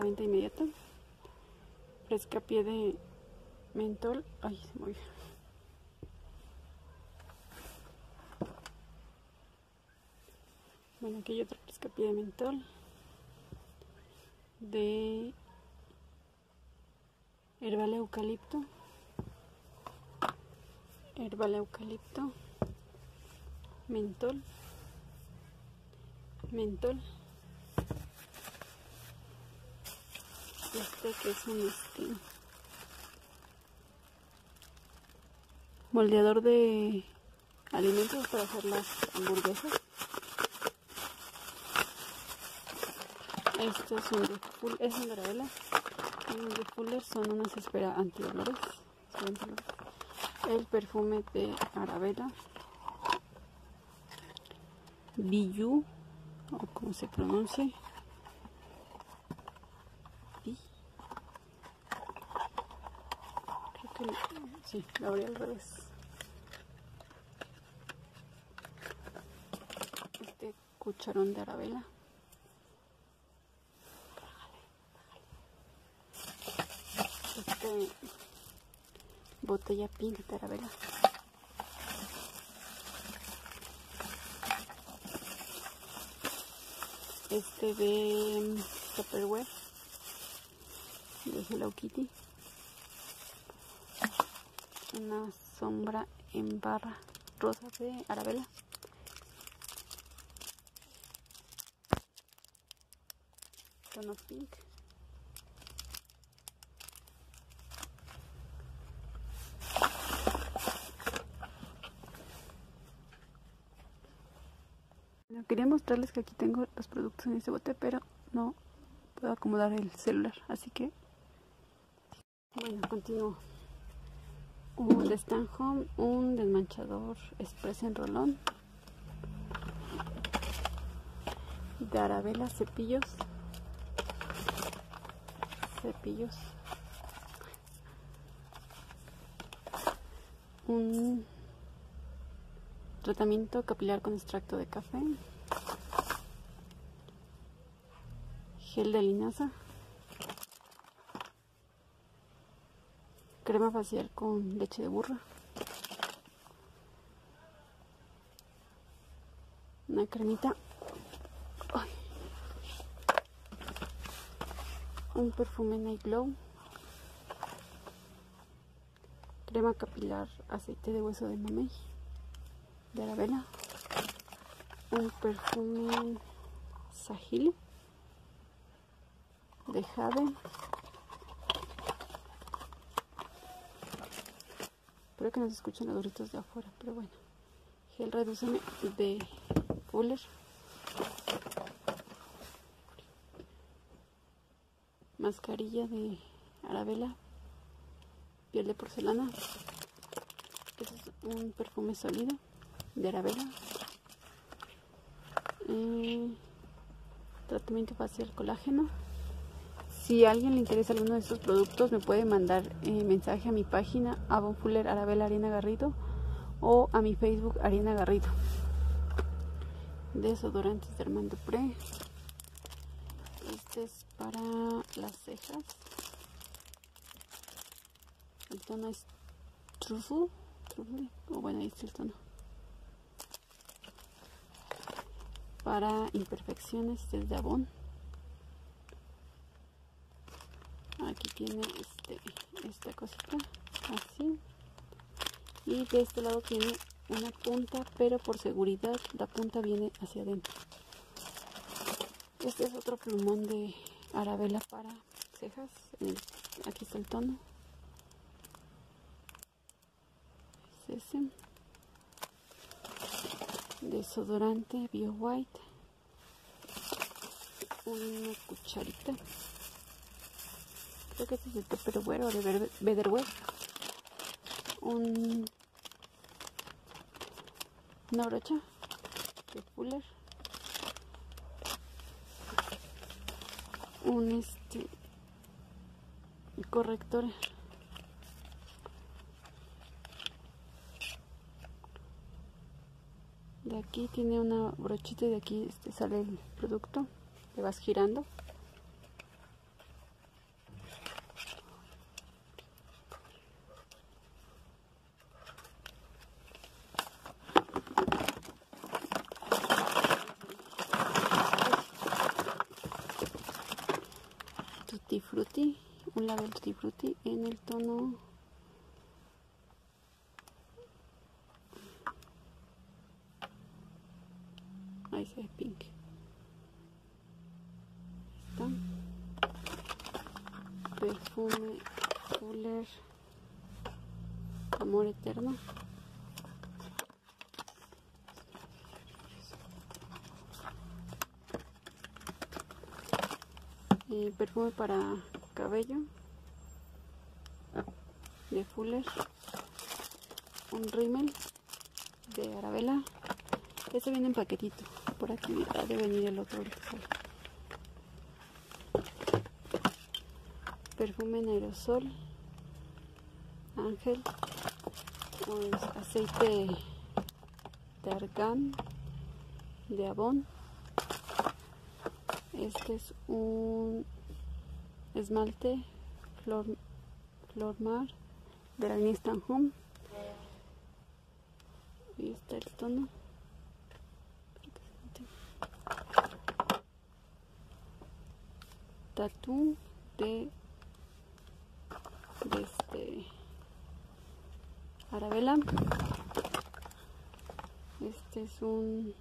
venta inmediata. Frescapié de mentol. Ay, se movió. Bueno, aquí hay otro frescapié de mentol. De herbal eucalipto. Herbal eucalipto. Mentol. Mentol. Este que es un este, moldeador de alimentos para hacer las hamburguesas. Este es un de full, es un garabela. Los de Fuller son unas espera antidolores. El perfume de Arabella. Biyu, o como se pronuncie. Creo que sí, lo abrí al revés. Este cucharón de Arabella. Este botella pink de Arabella. Este de Tupperware de Hello Kitty. Una sombra en barra rosa de Arabella. Tono pink. Quería mostrarles que aquí tengo los productos en este bote, pero no puedo acomodar el celular, así que bueno, continúo. Un de Stan Home, un desmanchador express en rolón, de Arabella cepillos, cepillos, un tratamiento capilar con extracto de café, gel de linaza, crema facial con leche de burra, una cremita, un perfume Night Glow, crema capilar aceite de hueso de mamey de Arabella, un perfume Sahili de Jade, espero que no se escuchen los gritos de afuera, pero bueno, gel reduceme de Fuller, mascarilla de Arabella, piel de porcelana, este es un perfume sólido de Arabella. Eh, tratamiento facial colágeno. Si a alguien le interesa alguno de estos productos, me puede mandar eh, mensaje a mi página Avon Fuller Arabella Arena Garrido o a mi Facebook Arena Garrido. Desodorantes de Armando Pre. Este es para las cejas. El tono es Truffle. O bueno, ahí está el tono. para imperfecciones desde Avon. Aquí tiene este, esta cosita, así. Y de este lado tiene una punta, pero por seguridad la punta viene hacia adentro. Este es otro plumón de Arabella para cejas. Aquí está el tono. Es ese desodorante Bio White, una cucharita, creo que es de Tupperware o de Betterware, un, una brocha de Fuller, un este corrector. De aquí tiene una brochita y de aquí este, sale el producto. Le vas girando Frutti, labial Tutti Frutti en el tono ahí se ve pink. Está. Perfume Fuller Amor Eterno. Eh, perfume para cabello Fuller un rímel de Arabella este viene en paquetito por aquí ha de venir el otro perfume en aerosol ángel pues aceite de argán de abón. Este es un esmalte Flor, Flor Mar de la línea Home. Ahí está el tono. Tatú de, de este Arabella. Este es un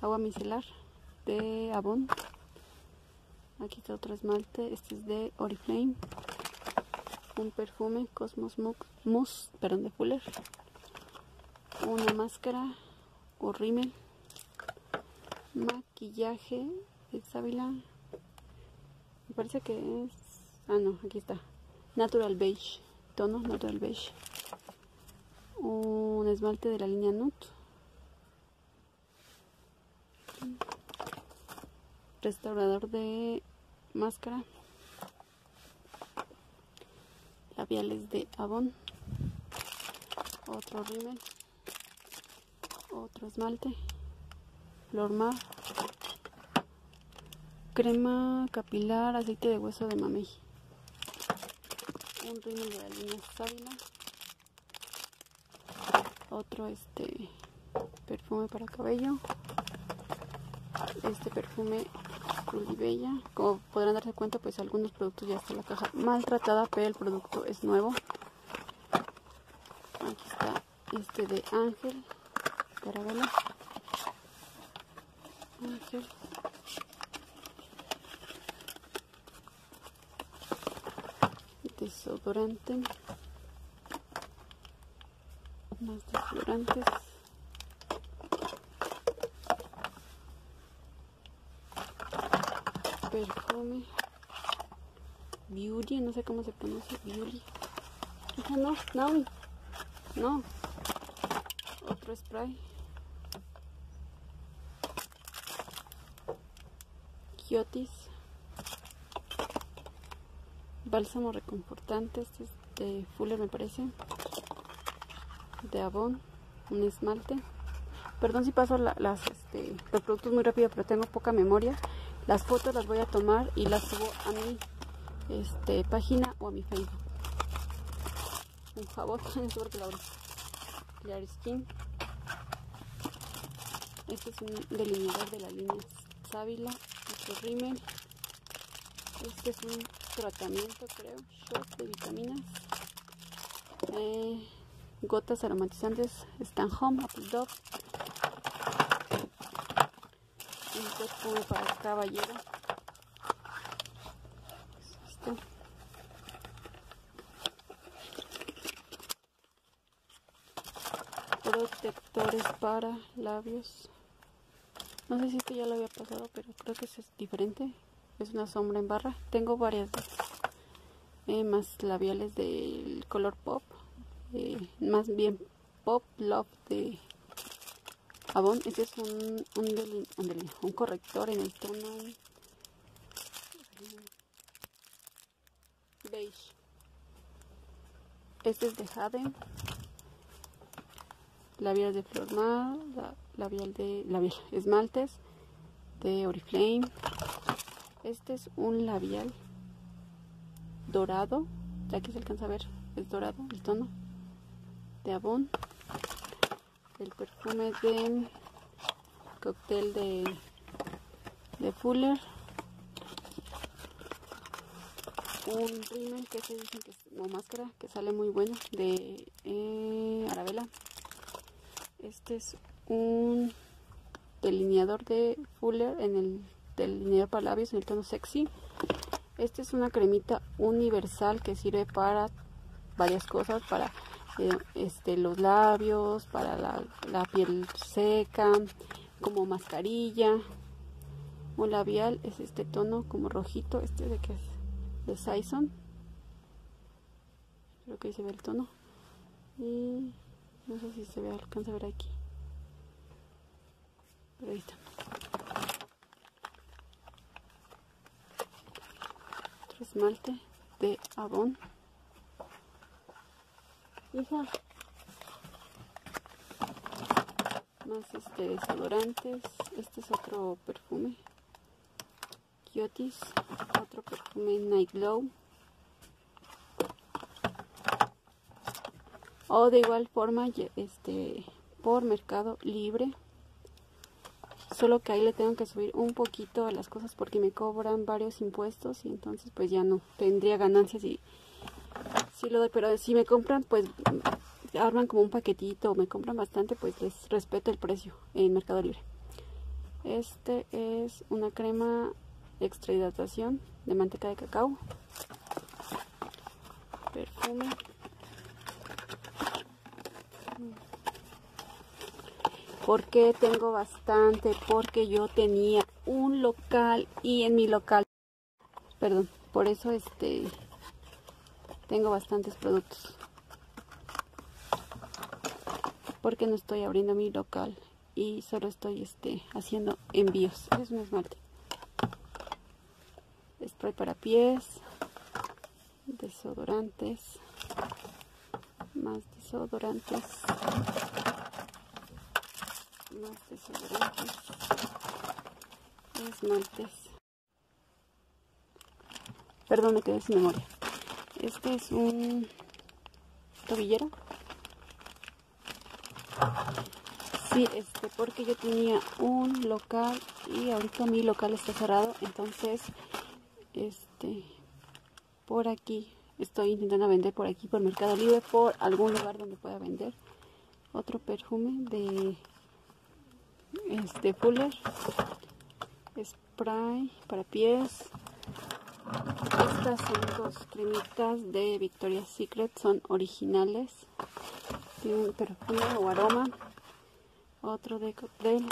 agua micelar de Avon. Aquí está otro esmalte. Este es de Oriflame. Un perfume Cosmos Mousse, perdón, de Fuller. Una máscara o rímel. Maquillaje de Sábila. Me parece que es... Ah, no, aquí está. Natural Beige. Tono Natural Beige. Un esmalte de la línea Nude restaurador de máscara labiales de Avon otro rímel. Otro esmalte. Flor mar crema capilar aceite de hueso de mamey. Un rímel de la línea sábila. Otro este perfume para cabello. Este perfume Como podrán darse cuenta, pues algunos productos ya están en la caja maltratada, pero el producto es nuevo. Aquí está este de Ángel, Caravela. Ángel. Desodorante. Más desodorantes. Perfume Beauty, no sé cómo se pronuncia Beauty. no, no, no. Otro spray. Kiotis. Bálsamo reconfortante. Este es de Fuller, me parece. De Avon. Un esmalte. Perdón si paso las, este, los productos muy rápido, pero tengo poca memoria. Las fotos las voy a tomar y las subo a mi este, página o a mi Facebook. Un jabón, porque la Clear Skin. Este es un delineador de la línea Sábila. Rímel. Este es un tratamiento, creo. Shot de vitaminas. Eh, gotas aromatizantes Home, Apple Dog para caballero. Este. protectores para labios. No sé si este ya lo había pasado pero creo que es diferente. Es una sombra en barra. Tengo varias eh, más labiales del color pop. Eh, más bien pop love de Avon, este es un, un, un corrector en el tono beige. Este es de Jade. Labial de Flor Mar, labial de labial, esmaltes de Oriflame. Este es un labial dorado, ya que se alcanza a ver, es dorado el tono de Avon el perfume de cóctel de, de Fuller. Un rímel que se dice que es como máscara que sale muy bueno de eh, Arabella. Este es un delineador de Fuller en el delineador para labios en el tono sexy. Este es una cremita universal que sirve para varias cosas para este los labios para la, la piel seca como mascarilla. Un labial es este tono como rojito este de que es de Saison. Creo que ahí se ve el tono. Y no sé si se ve alcanza a ver aquí. Pero ahí está. Otro esmalte de Avon más este desodorantes. Este es otro perfume. Kiotis. Otro perfume Night Glow. O de igual forma este por mercado libre. Solo que ahí le tengo que subir un poquito a las cosas porque me cobran varios impuestos y entonces pues ya no tendría ganancias y si lo doy pero si me compran pues arman como un paquetito me compran bastante pues les respeto el precio en mercado libre. Este es una crema extra hidratación de manteca de cacao. Perfume. Porque tengo bastante porque yo tenía un local y en mi local perdón por eso este tengo bastantes productos porque no estoy abriendo mi local y solo estoy este haciendo envíos es un esmalte spray para pies, desodorantes, más desodorantes, más desodorantes, esmaltes. Perdón, me quedé sin memoria. Este es un tobillero. Sí, este, porque yo tenía un local y ahorita mi local está cerrado, entonces este por aquí estoy intentando vender por aquí por Mercado Libre por algún lugar donde pueda vender otro perfume de este Fuller spray para pies estas son dos cremitas de Victoria's Secret son originales tienen un perfume o aroma otro de cóctel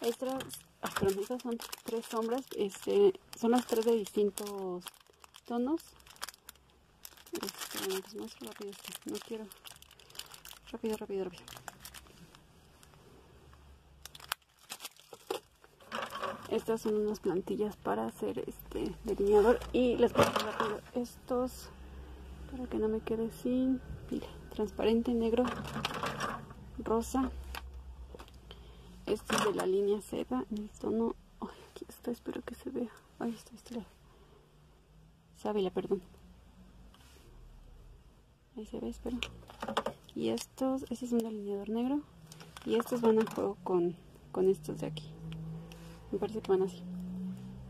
estas son tres sombras, este, son las tres de distintos tonos. Este, pues más no quiero. Rápido, rápido, rápido. Estas son unas plantillas para hacer este delineador y les pongo rápido estos para que no me quede sin, mire, transparente, negro, rosa este es de la línea seda en el tono. aquí está, espero que se vea. Ahí está, este Sábila, perdón. Ahí se ve, espero. Y estos, este es un delineador negro. Y estos van a juego con, con estos de aquí. Me parece que van así.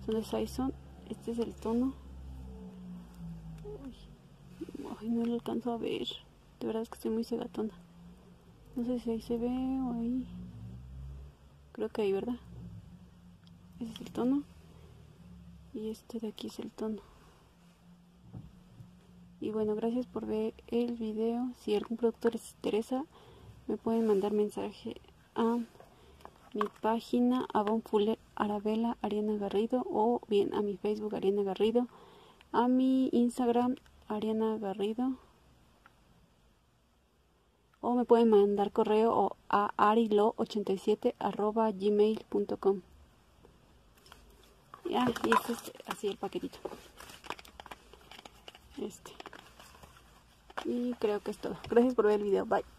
Son de Saison. Este es el tono. Ay, no lo alcanzo a ver. De verdad es que estoy muy segatona. No sé si ahí se ve o ahí. Creo que ahí, ¿verdad? Ese es el tono. Y este de aquí es el tono. Y bueno, gracias por ver el video. Si algún producto les interesa, me pueden mandar mensaje a mi página Avon Fuller Arabella Ariana Garrido o bien a mi Facebook Ariana Garrido, a mi Instagram Ariana Garrido o me pueden mandar correo a arilo87 arroba gmail.com ya y este es así el paquetito. Este. Y creo que es todo. Gracias por ver el video. Bye